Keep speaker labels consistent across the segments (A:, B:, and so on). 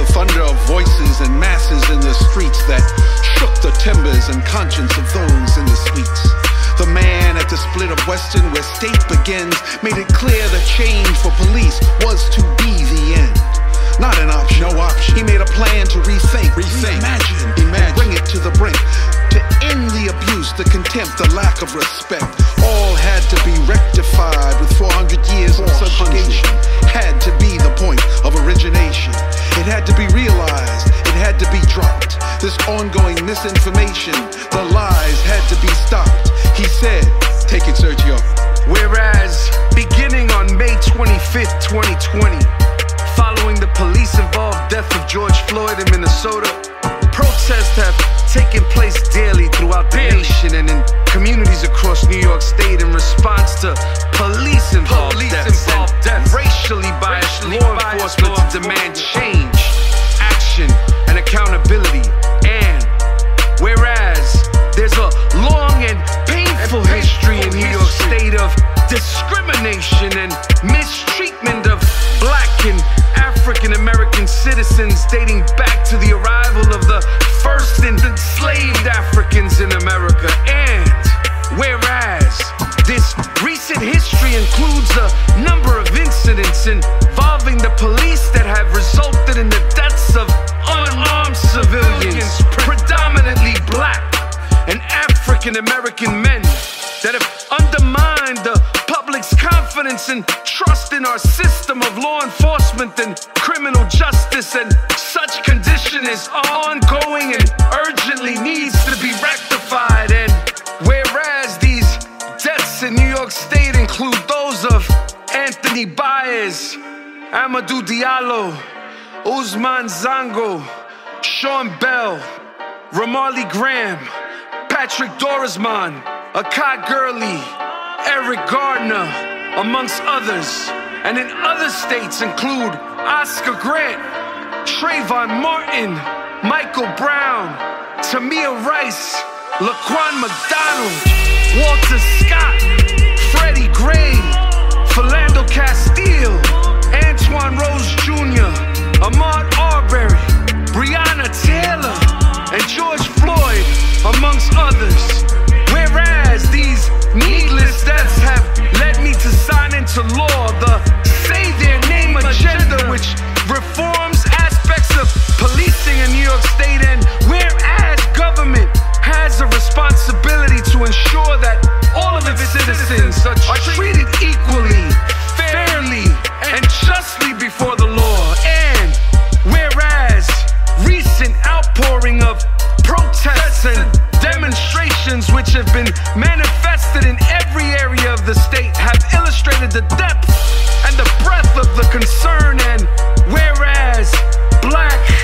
A: the thunder of voices and masses in the streets that shook the timbers and conscience of those in the suites. The man at the split of Western where state begins made it clear the change for police was to be the end. Not an option. No option. He made a plan to rethink, rethink, imagine, imagine, bring it to the brink. To end the abuse, the contempt, the lack of respect. All had to be rectified with 400 years of subjugation. Had to be the point of origination. It had to be realized. It had to be dropped. This ongoing misinformation, the lies had to be stopped. He said, take it, Sergio.
B: Whereas, beginning on May 25th, 2020, following the police involved death of George Floyd in Minnesota, protests have taken place daily throughout the nation and in communities across New York State in response to police involved deaths and racially biased law enforcement to demand change, action, and accountability. And whereas there's a long and painful history in New York State of discrimination and history includes a number of incidents involving the police that have resulted in the deaths of unarmed civilians, predominantly black and African American men that have undermined the public's confidence and trust in our system of law enforcement and criminal justice. And such condition is ongoing and urgently needs to be rectified. And Anthony Baez, Amadou Diallo, Ousmane Zongo, Sean Bell, Ramarley Graham, Patrick Dorismond, Akai Gurley, Eric Garner, amongst others. And in other states include Oscar Grant, Trayvon Martin, Michael Brown, Tamir Rice, Laquan McDonald, Walter Scott, Freddie Gray, Philando Castile, Antwon Rose Jr., Ahmaud Arbery, Breonna Taylor, and George Floyd, amongst others. Whereas these needless deaths have led me to sign into law the Say Their Name agenda, which reforms aspects of policing in New York State. And whereas government has a responsibility to ensure that all of its citizens are of the concern and whereas black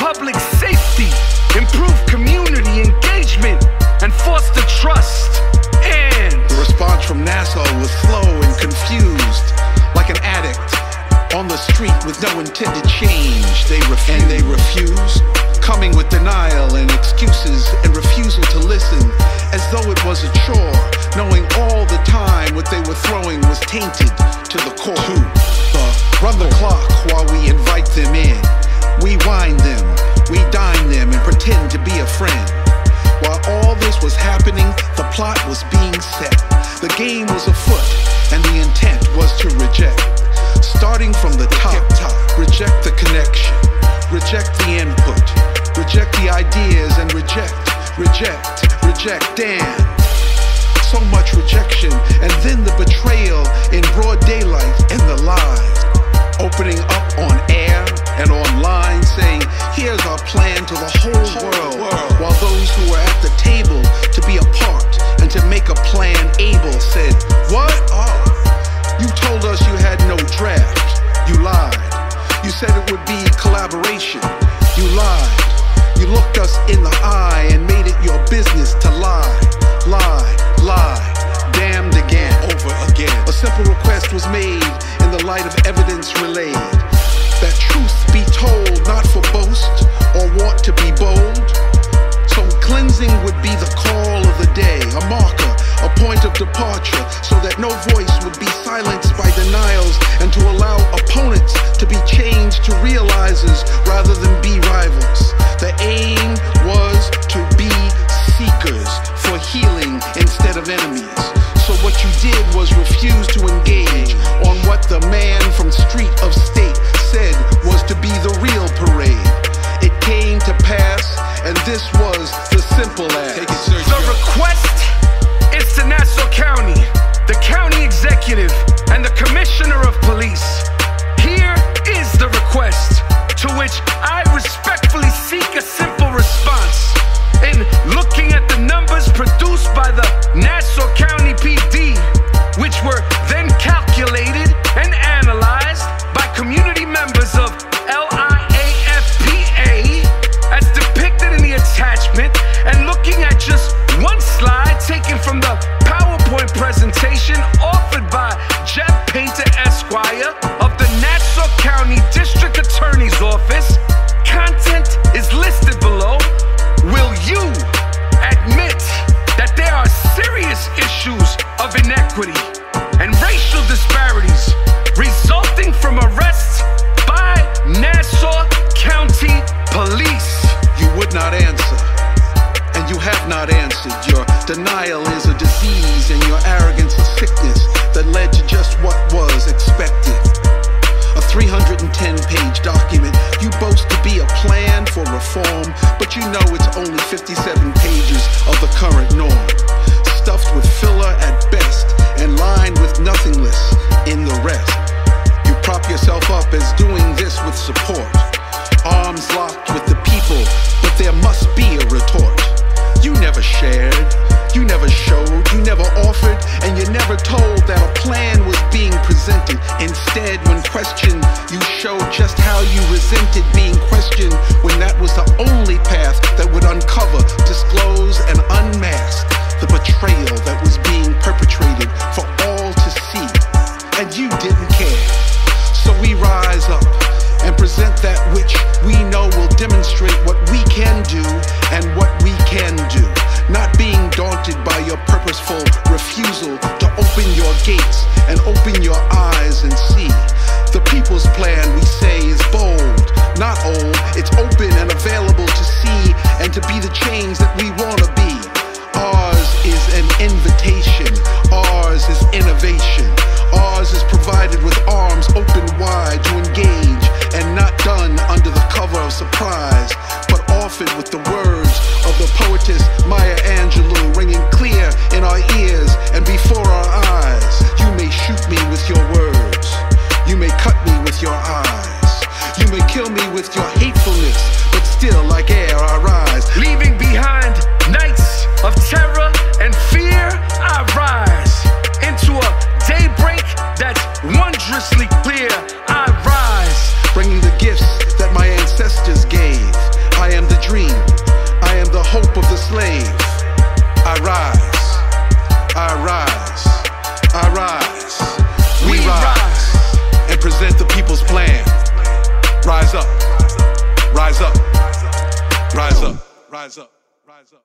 B: public safety, improve community engagement, and foster trust. And
A: The response from Nassau was slow and confused, like an addict on the street with no intended change. They refused. And they refused, coming with denial and excuses and refusal to listen, as though it was a chore, knowing all the time what they were throwing was tainted to the core. The run the clock while we invite them in. We wind them, we dine them, and pretend to be a friend. While all this was happening, the plot was being set. The game was afoot, and the intent was to reject. Starting from the top, reject the connection, reject the input, reject the ideas, and reject, reject, reject, and so much rejection, and then the departure, so that no voice would be silenced by denials and to allow opponents to be changed to realizers rather than be rivals. The aim was to be seekers for healing instead of enemies. So what you did was refuse to engage on what the man from street of state said was to be the real parade. It came to pass, and this was the simple as.
B: Take it, sir. The request Nassau County, the county executive, and the commissioner of police. Here is the request to which I respectfully seek a simple response. In looking at the numbers produced by the Nassau Esquire of the Nassau County District Attorney's Office, content is listed below. Will you admit that there are serious issues of inequity and racial disparities resulting from arrests by Nassau County Police?
A: You would not answer, and you have not answered. Your denial is a disease, and your arrogance a sickness but you know it's only 57 pages of the current norm. Stuffed with filler at best, and lined with nothingness in the rest. You prop yourself up as doing this with support. Arms locked with the people, but there must be a retort. You never shared, you never showed, you never offered, and you never told that a plan being presented. Instead, when questioned, you showed just how you resented being questioned when that was the only path that would uncover, disclose, and unmask the betrayal that was being perpetrated for all to see. And you didn't care. So we rise up and present that which we know will demonstrate what we can do and what we can do. Not being daunted by your purposeful refusal to open your gates and open your eyes and see. The people's plan, we say, is bold, not old. It's open and available to see and to be the change that we want to be. Ours is an invitation, ours is innovation. Ours is provided with arms open me with your hatefulness, but still, like air, I rise.
B: Leaving behind nights of terror and fear, I rise into a daybreak that's wondrously clear.
A: Rise up,